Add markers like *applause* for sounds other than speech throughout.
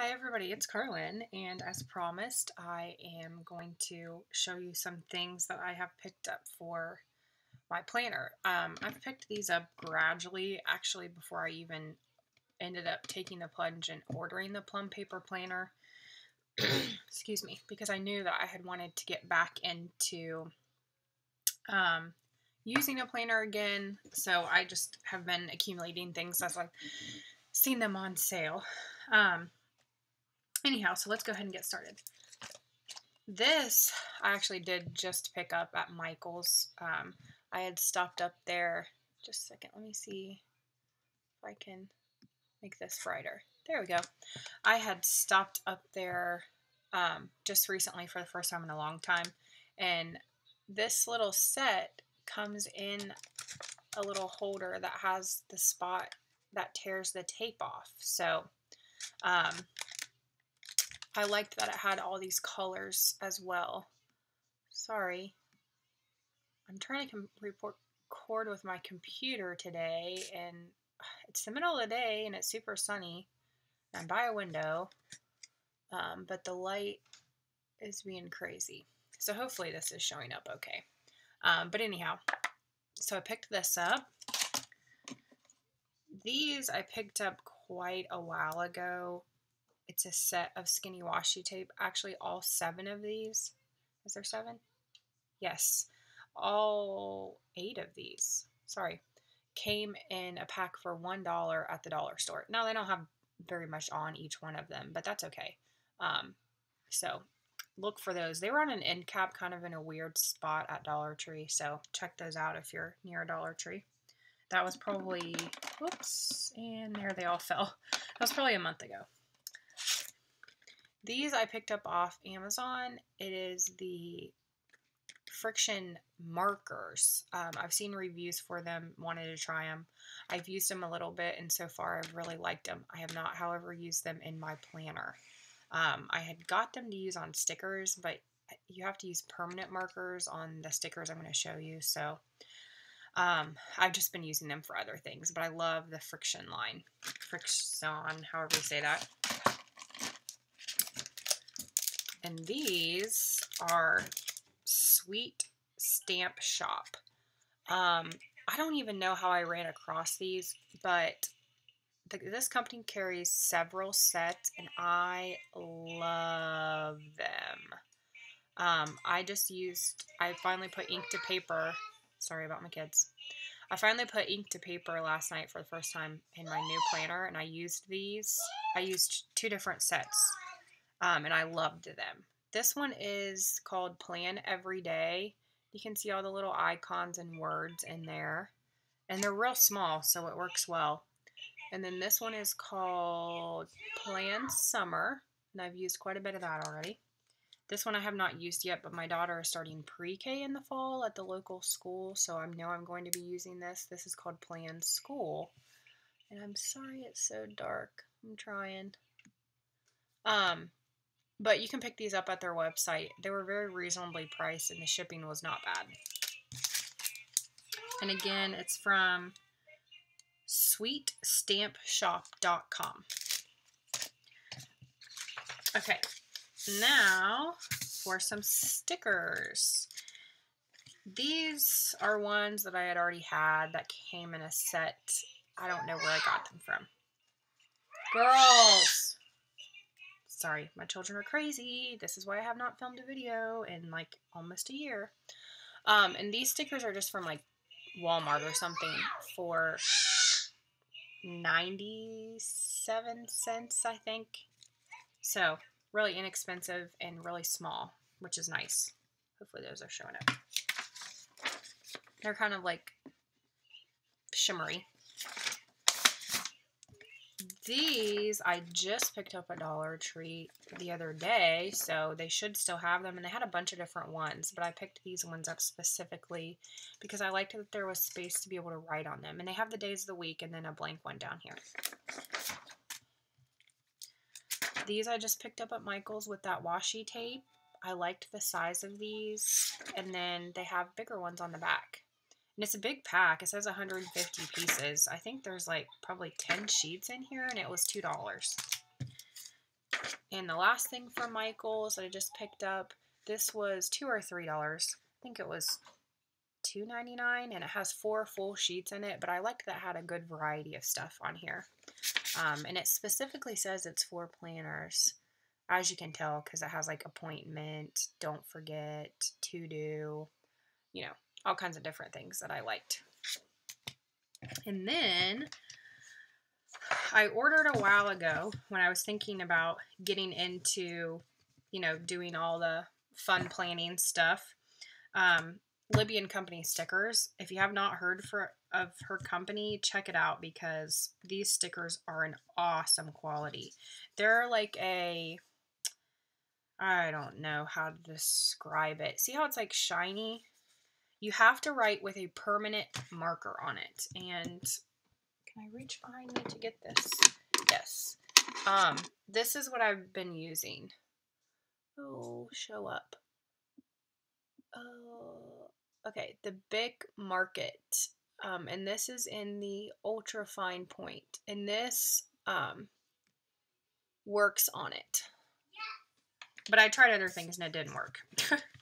Hi everybody, it's Kar-Lyn, and as promised, I am going to show you some things that I have picked up for my planner. Um, I've picked these up gradually, actually before I even ended up taking the plunge and ordering the plum paper planner. *clears throat* Excuse me, because I knew that I had wanted to get back into um, using a planner again, so I just have been accumulating things as I've seen them on sale. Um, Anyhow, so let's go ahead and get started. This I actually did just pick up at Michael's. Um, I had stopped up there. Just a second, let me see if I can make this brighter. There we go. I had stopped up there um, just recently for the first time in a long time. And this little set comes in a little holder that has the spot that tears the tape off. So um, I liked that it had all these colors as well. Sorry. I'm trying to record with my computer today, and *sighs* it's the middle of the day, and it's super sunny. I'm by a window, um, but the light is being crazy. So hopefully this is showing up okay. Um, but anyhow, so I picked this up. These I picked up quite a while ago it's a set of skinny washi tape. Actually, all seven of these. Is there seven? Yes. All eight of these, sorry, came in a pack for $1 at the dollar store. Now, they don't have very much on each one of them, but that's okay. Um, so look for those. They were on an end cap kind of in a weird spot at Dollar Tree, so check those out if you're near a Dollar Tree. That was probably, whoops, and there they all fell. That was probably a month ago. These I picked up off Amazon. It is the FriXion markers. Um, I've seen reviews for them, wanted to try them. I've used them a little bit, and so far I've really liked them. I have not, however, used them in my planner. Um, I had got them to use on stickers, but you have to use permanent markers on the stickers I'm going to show you. So um, I've just been using them for other things, but I love the FriXion line. FriXion, however you say that. And these are Sweet Stamp Shop. Um, I don't even know how I ran across these, but the, this company carries several sets, and I love them. Um, I just used, I finally put ink to paper. Sorry about my kids. I finally put ink to paper last night for the first time in my new planner, and I used these. I used two different sets um, and I loved them. This one is called Plan Every Day. You can see all the little icons and words in there. And they're real small, so it works well. And then this one is called Plan Summer. And I've used quite a bit of that already. This one I have not used yet, but my daughter is starting pre-K in the fall at the local school, so I know I'm going to be using this. This is called Plan School. And I'm sorry it's so dark. I'm trying. Um, but you can pick these up at their website. They were very reasonably priced and the shipping was not bad. And again, it's from sweetstampshop.com. Okay, now for some stickers. These are ones that I had already had that came in a set. I don't know where I got them from. Girls! Sorry, my children are crazy. This is why I have not filmed a video in like almost a year. Um, and these stickers are just from like Walmart or something for 97 cents, I think. So, really inexpensive and really small, which is nice. Hopefully those are showing up. They're kind of like shimmery. These I just picked up at Dollar Tree the other day, so they should still have them. And they had a bunch of different ones, but I picked these ones up specifically because I liked that there was space to be able to write on them. And they have the days of the week and then a blank one down here. These I just picked up at Michael's with that washi tape. I liked the size of these, and then they have bigger ones on the back. And it's a big pack. It says 150 pieces. I think there's like probably 10 sheets in here and it was $2. And the last thing from Michaels that I just picked up, this was two or three dollars. I think it was two ninety nine, and it has four full sheets in it. But I liked that it had a good variety of stuff on here, um, and it specifically says it's for planners, as you can tell because it has like appointment, don't forget, to do, you know, all kinds of different things that I liked. And then I ordered a while ago when I was thinking about getting into, you know, doing all the fun planning stuff. Um, Libbie and Company stickers. If you have not heard for of her company, check it out because these stickers are an awesome quality. They're like a I don't know how to describe it. See how it's like shiny? You have to write with a permanent marker on it. And can I reach behind me to get this? Yes. Um, this is what I've been using. Oh, show up. Oh, okay. The Bic Mark-It. Um, and this is in the ultra fine point. And this um, works on it. But I tried other things and it didn't work. *laughs*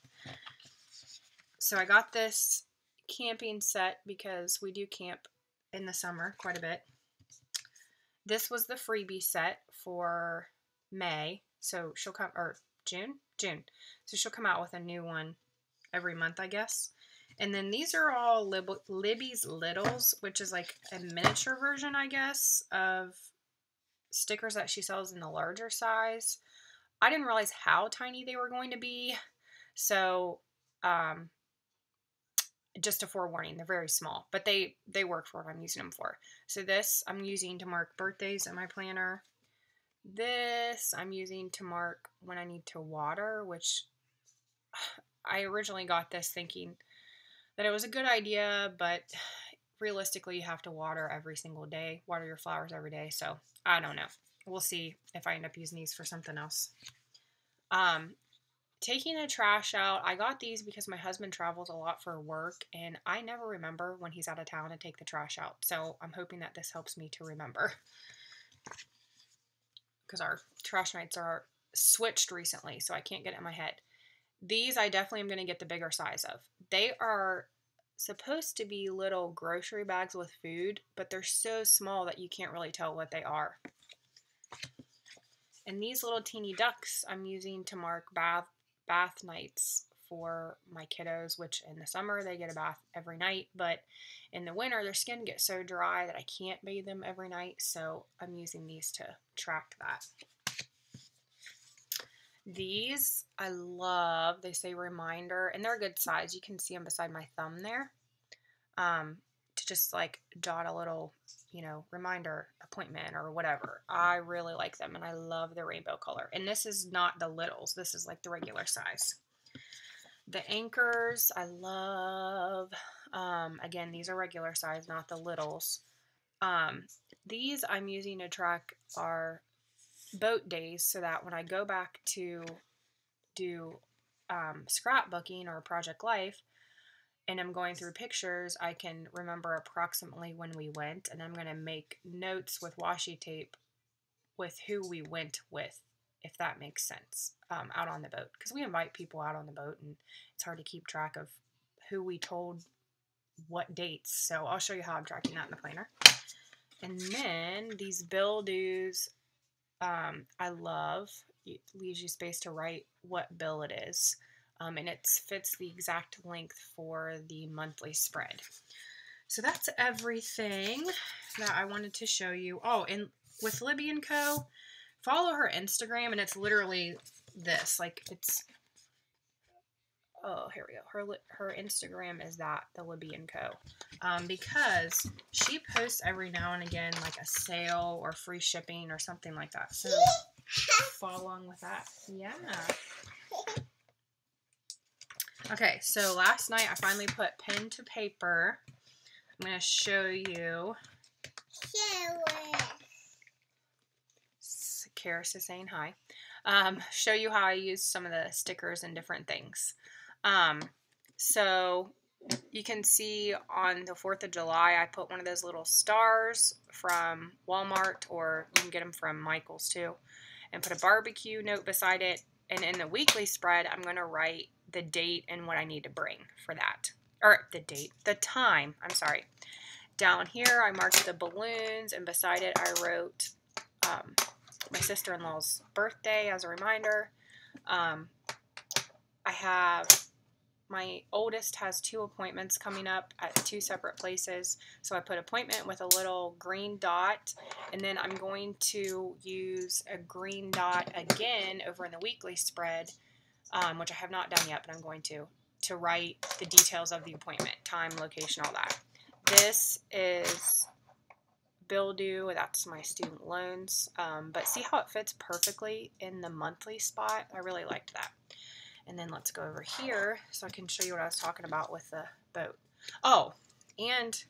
so I got this camping set because we do camp in the summer quite a bit. This was the freebie set for May. So she'll come, or June? June. So she'll come out with a new one every month, I guess. And then these are all Lib Libbie's Littles, which is like a miniature version, I guess, of stickers that she sells in the larger size. I didn't realize how tiny they were going to be. So, um, just a forewarning, they're very small, but they they work for what I'm using them for. So this I'm using to mark birthdays in my planner. This I'm using to mark when I need to water, which *sighs* I originally got this thinking that it was a good idea, but *sighs* realistically you have to water every single day, water your flowers every day. So I don't know. We'll see if I end up using these for something else. Um, taking the trash out, I got these because my husband travels a lot for work and I never remember when he's out of town to take the trash out. So I'm hoping that this helps me to remember. Because our trash nights are switched recently, so I can't get it in my head. These I definitely am going to get the bigger size of. They are supposed to be little grocery bags with food, but they're so small that you can't really tell what they are. And these little teeny ducks I'm using to mark bath bath nights for my kiddos, which in the summer they get a bath every night, but in the winter their skin gets so dry that I can't bathe them every night, so I'm using these to track that. These I love. They say reminder, and they're a good size. You can see them beside my thumb there. Um, to just like jot a little, you know, reminder appointment or whatever. I really like them and I love the rainbow color. And this is not the littles, this is like the regular size. The anchors, I love. Um, again, these are regular size, not the littles. Um, these I'm using to track our boat days so that when I go back to do um, scrapbooking or Project Life, and I'm going through pictures, I can remember approximately when we went, and I'm going to make notes with washi tape with who we went with, if that makes sense, um, out on the boat. Because we invite people out on the boat, and it's hard to keep track of who we told what dates. So I'll show you how I'm tracking that in the planner. And then these bill dues, um, I love. It leaves you space to write what bill it is um, and it fits the exact length for the monthly spread. So that's everything that I wanted to show you. Oh, and with Libbie & Co., follow her Instagram, and it's literally this. Like, it's... Oh, here we go. Her her Instagram is that, the Libbie & Co. Um, because she posts every now and again, like, a sale or free shipping or something like that. So, follow along with that. Yeah. Okay, so last night I finally put pen to paper. I'm going to show you. Show Karis is saying hi. Um, show you how I use some of the stickers and different things. Um, so you can see on the 4th of July, I put one of those little stars from Walmart, or you can get them from Michael's too, and put a barbecue note beside it. And in the weekly spread, I'm going to write the date and what I need to bring for that. Or the date, the time, I'm sorry. Down here, I marked the balloons, and beside it, I wrote um, my sister-in-law's birthday as a reminder. Um, I have my oldest has two appointments coming up at two separate places. So I put appointment with a little green dot, and then I'm going to use a green dot again over in the weekly spread, um, which I have not done yet, but I'm going to, to write the details of the appointment, time, location, all that. This is bill due, that's my student loans, um, but see how it fits perfectly in the monthly spot? I really liked that. And then let's go over here so I can show you what I was talking about with the boat. Oh, and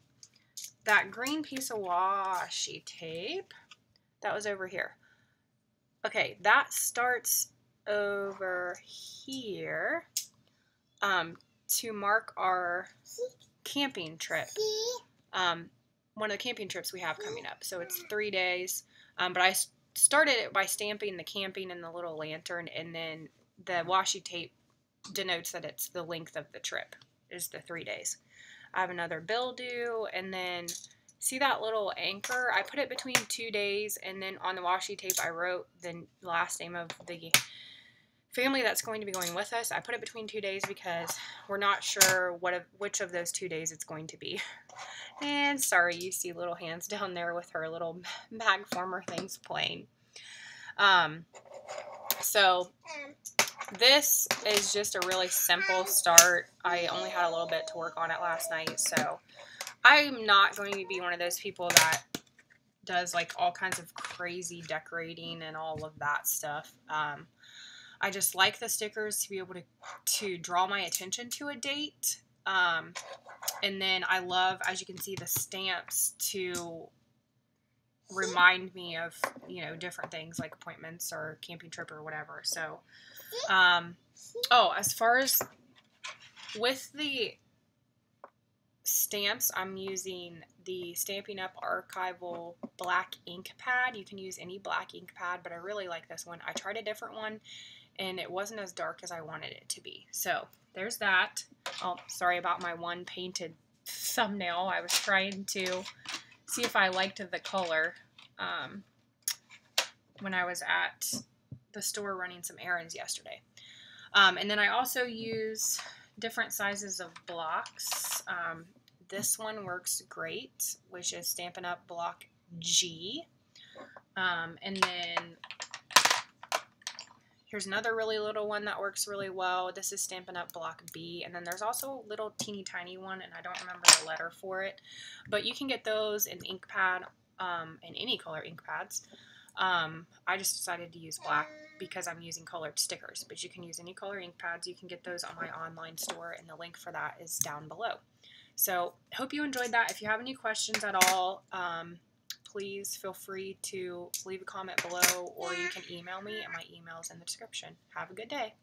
that green piece of washi tape that was over here. Okay, that starts over here um, to mark our camping trip. Um, one of the camping trips we have coming up. So it's three days. Um, but I started it by stamping the camping and the little lantern, and then the washi tape denotes that it's the length of the trip is the three days. I have another bill due, and then see that little anchor? I put it between two days, and then on the washi tape I wrote the last name of the family that's going to be going with us. I put it between two days because we're not sure what of, which of those two days it's going to be. *laughs* And sorry, you see little hands down there with her little *laughs* bag former things playing. Um, so this is just a really simple start. I only had a little bit to work on it last night, so I'm not going to be one of those people that does like all kinds of crazy decorating and all of that stuff. Um, I just like the stickers to be able to, to draw my attention to a date. Um, and then I love, as you can see, the stamps to remind me of, you know, different things like appointments or camping trip or whatever. So, um, oh, as far as with the stamps, I'm using the Stampin' Up! Archival black ink pad. You can use any black ink pad, but I really like this one. I tried a different one, and it wasn't as dark as I wanted it to be. So there's that. Oh, sorry about my one painted thumbnail. I was trying to see if I liked the color um, when I was at the store running some errands yesterday. Um, and then I also use different sizes of blocks. Um, this one works great, which is Stampin' Up! Block G. Um, and then Here's another really little one that works really well. This is Stampin' Up! Block B. And then there's also a little teeny tiny one, and I don't remember the letter for it. But you can get those in ink pad, um, in any color ink pads. Um, I just decided to use black because I'm using colored stickers. But you can use any color ink pads. You can get those on my online store, and the link for that is down below. So, hope you enjoyed that. If you have any questions at all, um, please feel free to leave a comment below or you can email me and my email is in the description. Have a good day.